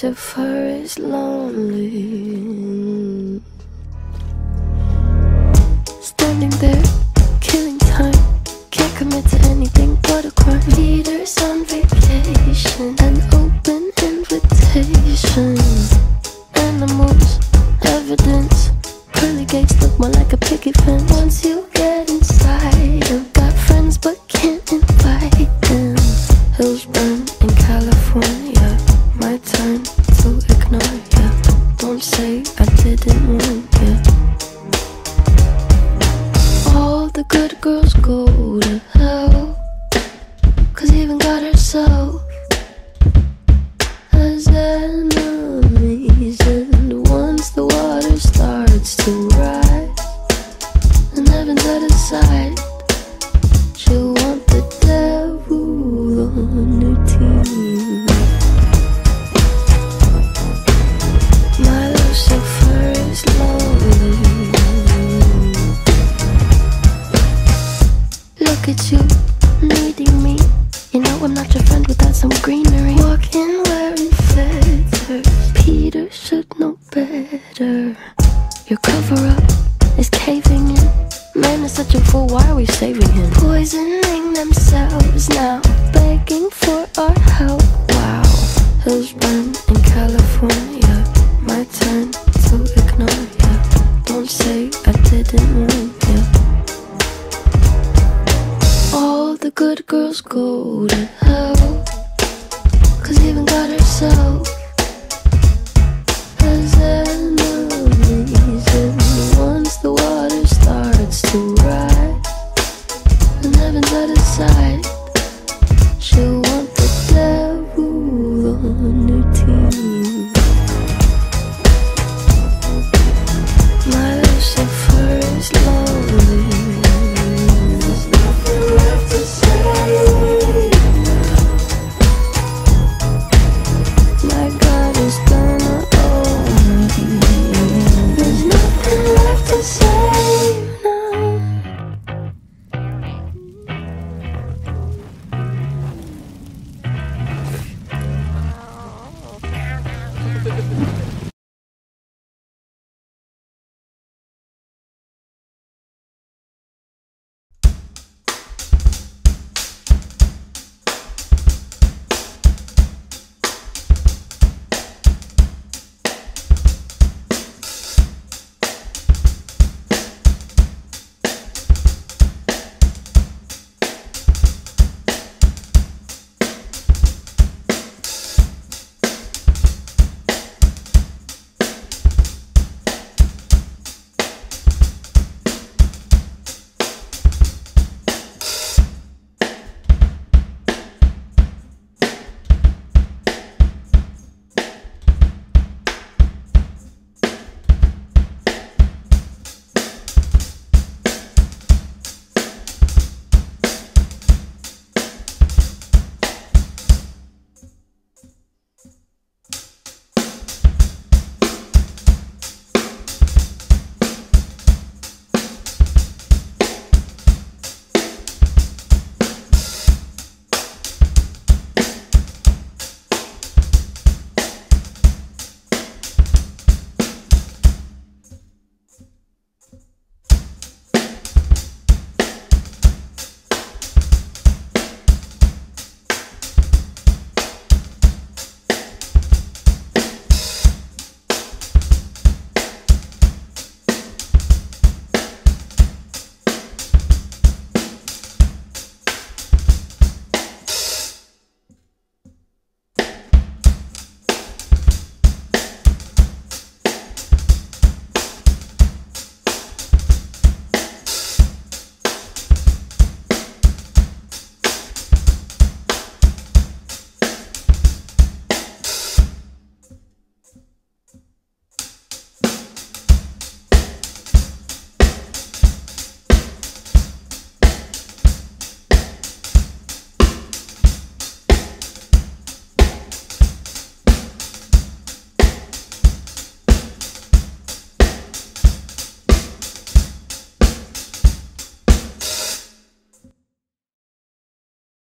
Lucifer is lonely. Don't say I didn't warn ya. All the good girls go to hell. Cause even God herself has enemies. And once the water starts to rise, and heaven's at his side, she'll want the devil on her team. Needing me. You know I'm not your friend without some greenery. Walking wearing feathers. Peter should know better. Your cover up is caving in. Man is such a fool, why are we saving him? Poisoning themselves now, begging for our help. Wow, the good girls go to hell. Cause even God herself